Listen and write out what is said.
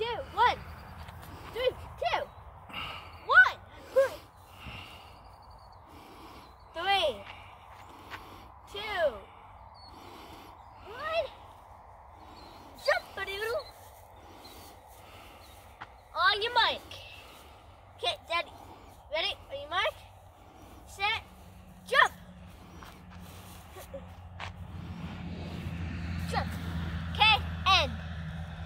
two, one, three, two, one, three, two, one, jump a doodle on your mind.